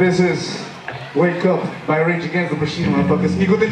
This is Wake Up by Rage Against the Machine, motherfuckers. Ikutin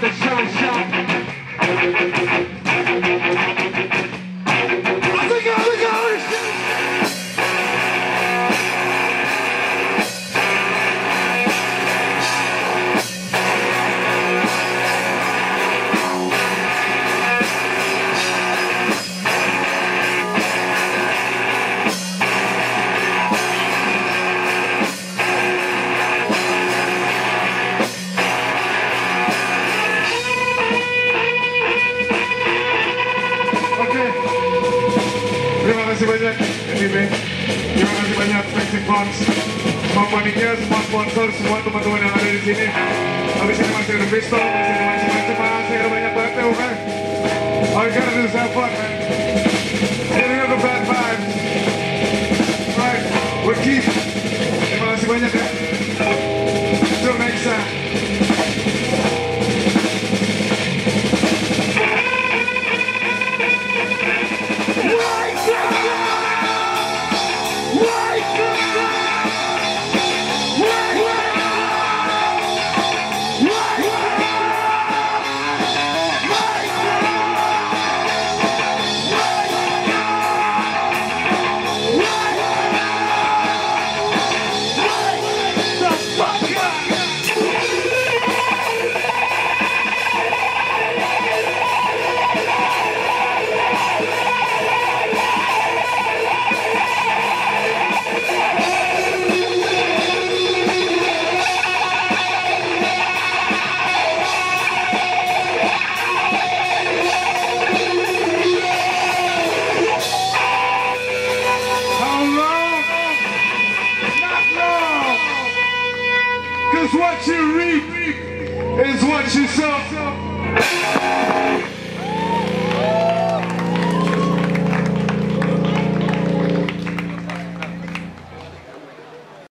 the show and shot. Tengah. kasih banyak NDB Terima kasih banyak Maxi Bonds Semua panitia, semua sponsor, semua teman-teman yang ada di sini Habis ini masih ada pistol, masih ada macam-macam Masih ada banyak banget, oke? All you gotta is what you saw.